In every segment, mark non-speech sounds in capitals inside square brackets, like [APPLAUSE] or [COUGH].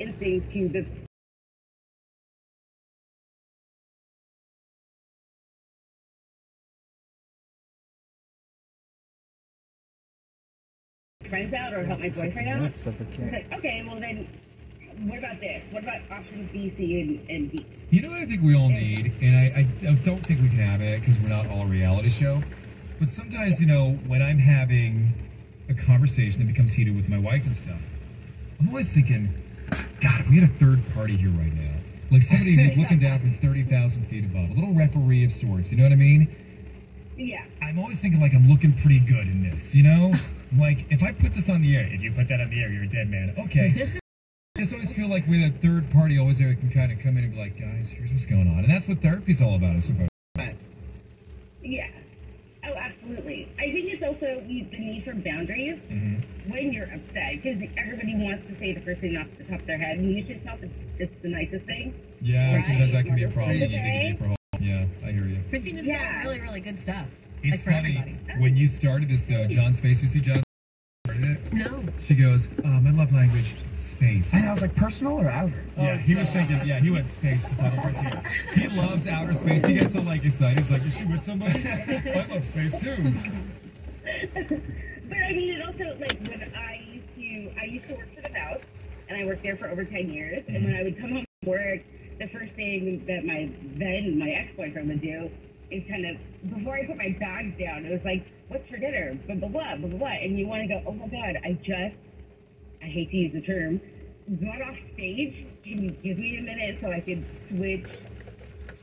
instinct to the friends out or help my boyfriend out. Nuts that they It's like, okay, well then, what about this? What about options B, C, and, and D? You know what I think we all need, and I, I don't think we can have it because we're not all a reality show. But sometimes, you know, when I'm having a conversation that becomes heated with my wife and stuff, I'm always thinking, God, if we had a third party here right now, like somebody who's [LAUGHS] looking down from 30,000 feet above, a little referee of sorts, you know what I mean? Yeah. I'm always thinking like I'm looking pretty good in this, you know? [LAUGHS] like if I put this on the air, if you put that on the air, you're a dead man. Okay. [LAUGHS] I just always feel like with a third party always there can kind of come in and be like, guys, here's what's going on. And that's what therapy's all about, I suppose. Yeah. Oh, absolutely. I think it's also the the need for boundaries Mm-hmm. when you're upset because everybody wants to say the first thing off the top of their head, and usually it's not the, it's the nicest thing. Yeah, Right. sometimes that can be a problem. You Okay. take a deeper. Yeah, I hear you. Christina's Yeah. got really, really good stuff. It's like funny everybody. when you started this though, John's face. You see John started it. No. She goes, oh, my love language, space. And I was like, personal or outer? Yeah, he was thinking. Yeah, he went space. The title first here. He loves outer space. He gets so like excited. He's like, "Is she with somebody? I love space too." But I mean, it also like when I used to I used to work for the Mouse, and I worked there for over ten years. And when I would come home from work, the first thing that my then my ex boyfriend would do is kind of before I put my bags down, it was like, "What's for dinner?" Blah blah blah blah blah. And you want to go, "Oh my god, I just I hate to use the term, got off stage. Can you give me a minute so I could switch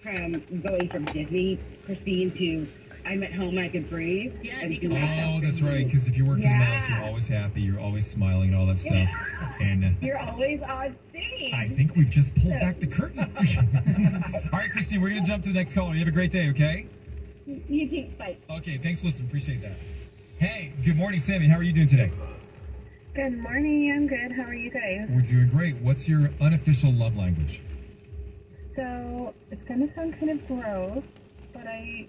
from going from Disney Christine to I'm at home, I can breathe. Yeah, and can- Oh, that's right. Because if you work in the mouse, you're always happy. You're always smiling and all that stuff. Yeah. And uh, You're always on stage. I think we've just pulled back the curtain. [LAUGHS] [LAUGHS] all right, Christine, we're gonna jump to the next caller. You have a great day, okay? You keep fight. Okay, thanks for listening. Appreciate that. Hey, good morning, Sammy. How are you doing today? Good morning. I'm good. How are you guys? We're doing great. What's your unofficial love language? So it's gonna sound kind of gross, but I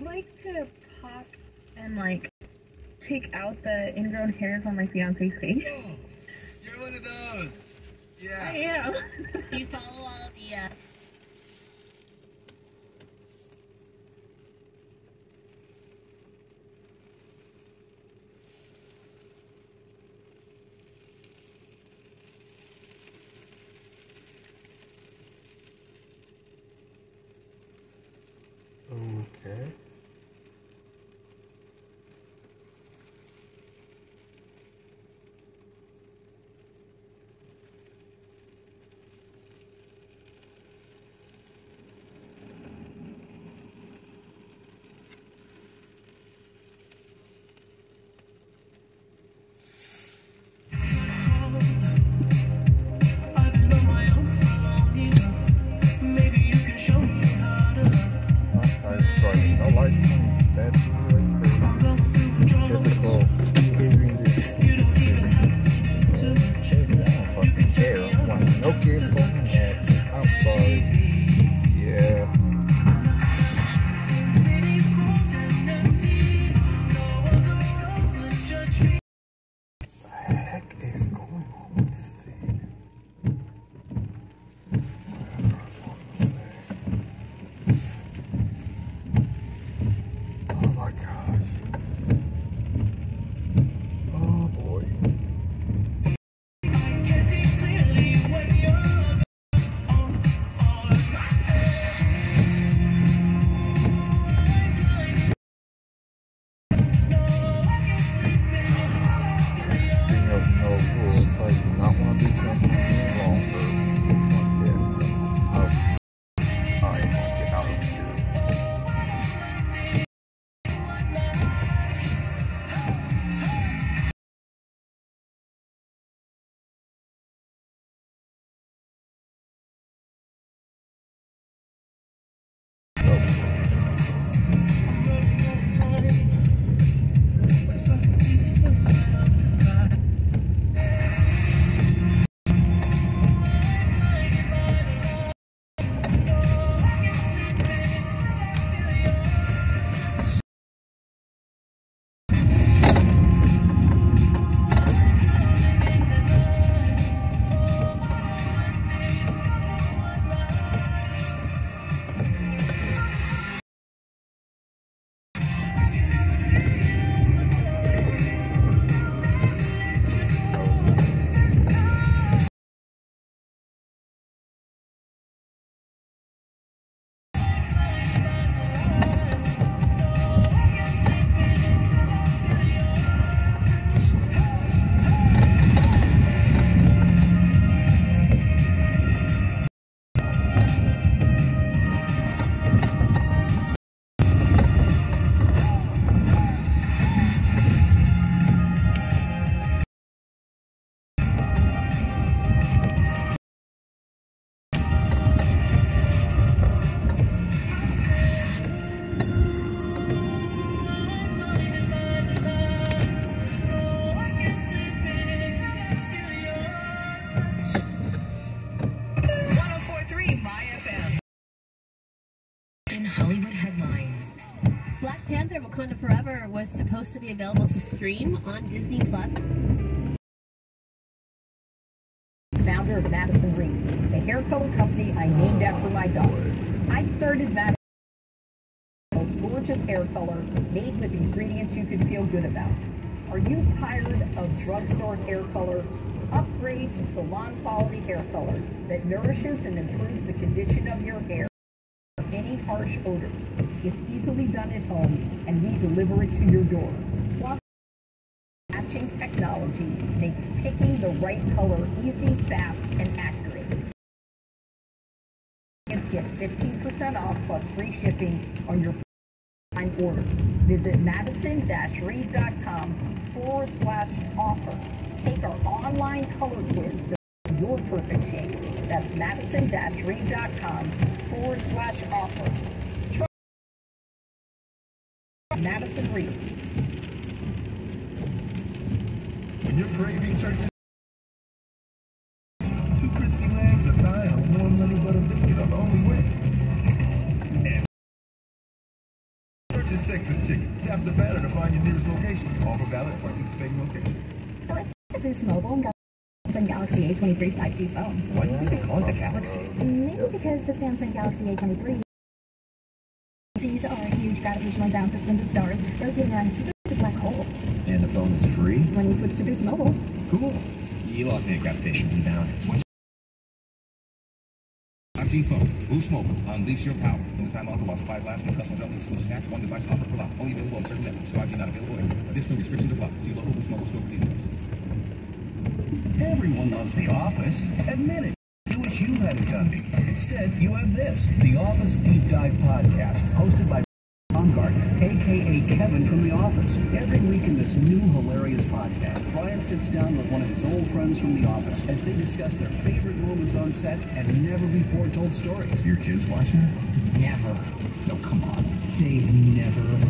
like to pop and like take out the ingrown hairs on my fiance's face. You're one of those. Yeah. I am. Do you follow all the uh, was supposed to be available to stream on Disney Plus. founder of Madison Reed, the hair color company I named after my daughter. I started Madison most gorgeous hair color made with ingredients you can feel good about. Are you tired of drugstore hair color? Upgrade to salon quality hair color that nourishes and improves the condition of your hair harsh odors. It's easily done at home and we deliver it to your door. Plus, matching technology makes picking the right color easy, fast, and accurate. Get 15% off plus free shipping on your online order. Visit madison-reed.com forward slash offer. Take our online color quiz to your perfect shade. That's madison-reed.com forward slash offer. Try Madison Reed. When you're craving church, two crispy legs, a thigh, a warm honey butter biscuit are the only way. Purchase Texas chicken. Tap the banner to find your nearest location. Offer valid at participating location. So let's get Boost Mobile and Samsung Galaxy A23 5G phone. Why do you think they call it the Galaxy? Maybe because the Samsung Galaxy A23 sees are huge gravitationally bound systems of stars rotating around a supermassive black hole. And the phone is free? When you switch to Boost Mobile, Cool. You lost me at gravitationally bound. Switch. 5G phone, Boost Mobile, unleash your power. Limited time offer while supplies last. No customer don't exclusive snacks. One device offer per lot. Only available on certain networks. 5G not available everywhere. Additional restrictions apply. See local Boost Mobile store for details. Everyone loves The Office. Admit it. You wish you had a done. Instead, you have this The Office Deep Dive Podcast, hosted by Baumgartner, aka Kevin from The Office. Every week in this new hilarious podcast, Brian sits down with one of his old friends from The Office as they discuss their favorite moments on set and never before told stories. Your kids watching it? Never. No, come on. They've never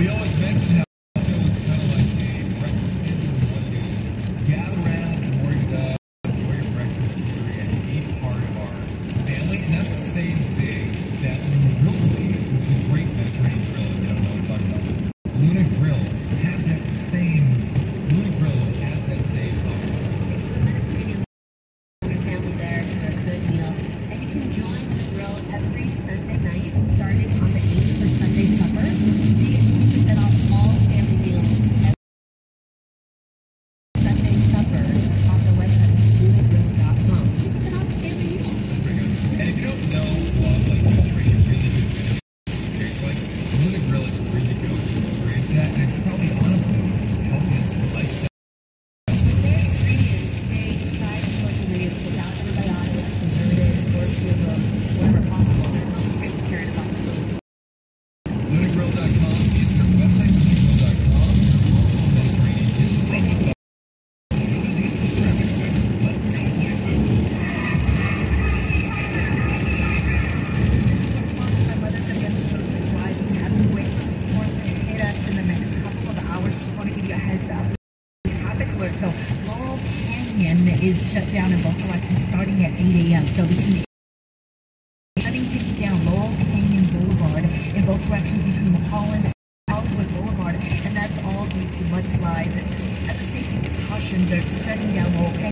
We always mention how the show is kind of like a breakfast dinner when you gather around in the morning dove for your breakfast history and be part of our family. And that's the same thing that Luna Grill believes, which is a great Mediterranean grill. If you don't know what I'm talking about. Luna Grill has that same, Luna Grill has that same option. It's the Mediterranean your family there for a good meal. And you can join the grill every Sunday night, starting on the 8th for Sunday supper. So you get 20% off shut down in both directions starting at 8 a.m. So between shutting things down Laurel Canyon Boulevard in both directions between Mulholland and Hollywood Boulevard, and that's all due to mudslides. As safety precaution, they're shutting down Laurel Canyon.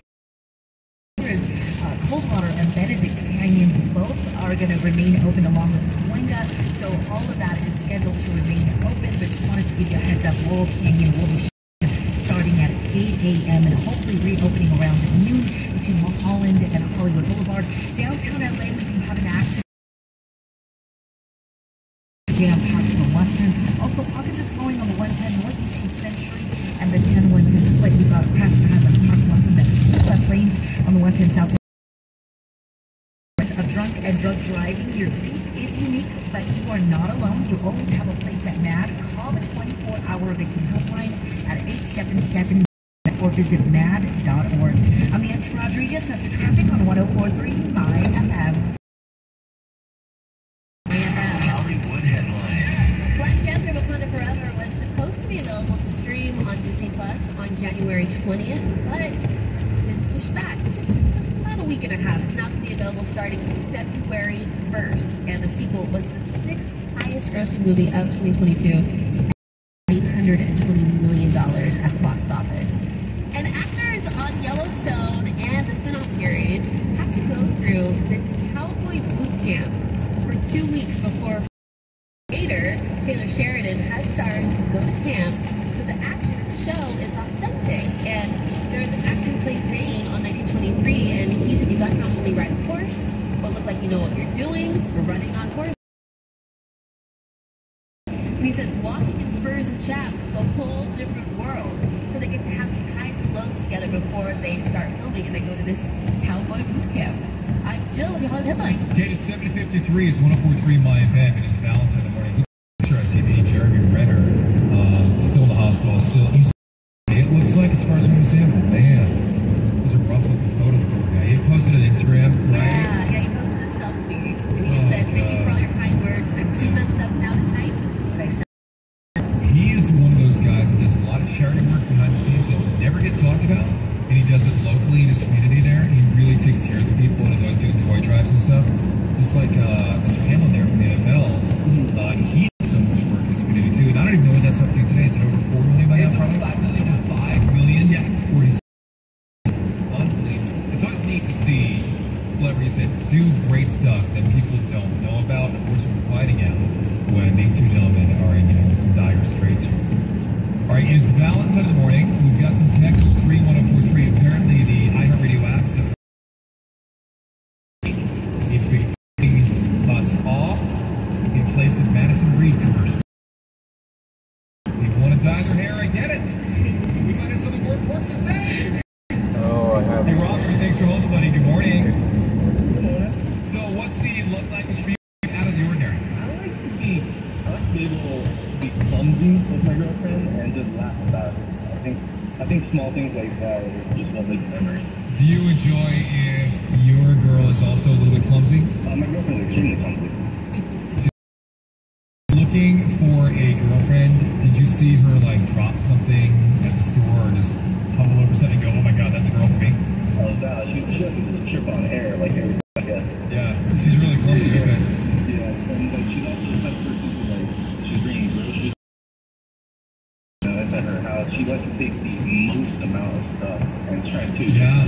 Uh, Coldwater and Benedict Canyons both are going to remain open along with Cahuenga, so all of that is scheduled to remain open, but just wanted to give you a heads up, Laurel Canyon will be 8 a.m. and hopefully reopening around noon between Mulholland and Hollywood Boulevard. Downtown LA, we do have an accident. Jam packed from Western. Also, pockets of slowing on the 110 North 18th Century and the 10 110 split. We've got a crash behind the park one from the left lanes on the 110 South. Of drunk and drug driving, your beat is unique, but you are not alone. You always have a place at MADD. Call the 24-hour victim helpline at 877 or visit madd.org. I'm Nancy Rodriguez. That's the traffic on 1043 My FM. Hollywood headlines. Black Panther Wakanda Forever was supposed to be available to stream on Disney Plus on January 20th, but it's pushed back. About a week and a half. It's not going to be available starting February 1st. And the sequel was the sixth highest grossing movie of 2022. $820 million at the box office. And actors on Yellowstone and the spin-off series have to go through this cowboy boot camp for two weeks before creator, Taylor Sheridan, has stars who go to camp, so the action in the show is authentic. And there's an actor who plays Zane on 1923, and he said you got to not only ride a horse, but look like you know what you're doing. We're running on. And he says walking in spurs and chaps is a whole different world. So they get to have these highs and lows together before they start filming, and they go to this cowboy boot camp. I'm Jill with your headlines. It's 753 is 1043 My FM, and it's Valentine in the morning. Picture on TV, Jeremy Renner, um, still in the hospital, still. He's, it looks like as far as I'm sample, man. Those are rough looking photos of the poor guy. He posted on Instagram, right? Yeah, yeah, he posted a selfie. And he Oh, said, Thank you God. for all your kind words. I'm too messed up now tonight, but I said, He's one of those guys that does a lot of charity work behind the scenes that never get talked about, and he does it locally in his community there. He really takes care of the people and is always doing toy drives and stuff. Just like uh, Mr. Hamlin there from the NFL, uh, he does so much work in his community too. And I don't even know what that's up to today. Is it over four million by now? Probably five million. Five million, yeah, for his unbelievable. It's always neat to see celebrities that do great stuff that people don't know about. Unfortunately, we're finding out when these two gentlemen are in you know, some dire straits here. All right, it's Valentine in the morning. We've got some text 31043. Apparently, the iHeartRadio app says needs to be cutting bus off in place of Madison Reed commercial. People want to dye their hair, I get it. We might have something more important to say. Oh, I have. Hey, Robert, thanks for holding, buddy. Good morning. So, what's the love language for you out of the ordinary? I like to be, I like to be able to be clumsy with my girlfriend and just laugh about it. I think, I think small things like that are just lovely memories. Do you enjoy if your girl is also a little bit clumsy? Uh, my girlfriend is extremely clumsy. Looking for a girlfriend, did you see her like drop something at the store or just tumble over something and go, oh my god, that's a girl for me? Oh, no, she, she doesn't just trip on air like every, I guess. Yeah, she's really clumsy. Okay. Yeah, and like she's also the type of person who like, she's bringing groceries. You know, that's at her house. She likes to take the most amount of stuff and try to Yeah.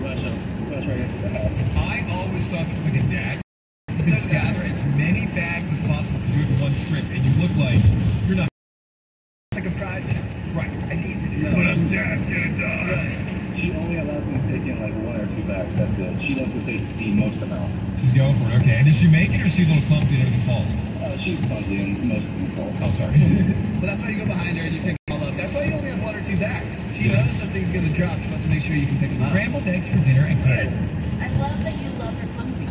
rush up, rush right into the house. I always thought this was like a dad. To gather as many bags as possible to do it in one trip, and you look like you're not Like a project. right. I need to do No. But us dads get it done. She only allows me to take in like one or two bags. That's it. She loves to take the most amount. She's going for it. Okay. And does she make it, or is she a little clumsy and everything falls? Uh, she's clumsy and most of them fall. Oh, sorry. [LAUGHS] But that's why you go behind her and you pick them all up. That's why you only have one or two bags. She Yeah. knows something's gonna drop. She wants to make sure you can pick them up. Scrambled eggs for dinner and Right. cook. I love that you love her clumsy.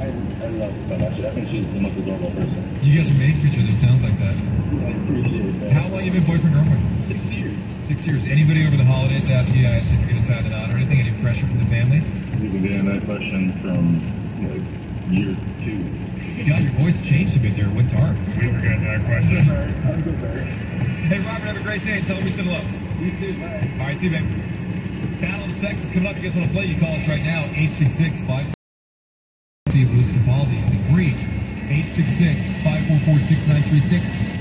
I, I love her so much. I think she's the most adorable person. You guys are made for each other. It sounds like that. I appreciate that. How long have you been boyfriend girlfriend? Six years. Six years. Anybody over the holidays ask you guys if you're gonna tie the knot or anything? Any pressure from the families? We've been getting that question from like year two. God, your voice changed a bit there. It went dark. We were getting that question. I'm good, sir. Hey, Robert, have a great day. Tell him we said hello. You too, bye. All right, see you, babe. Battle of Sex is coming up. You guys want to play? You call us right now. 866 5 See Louis Capaldi in the green. 866 544 6936.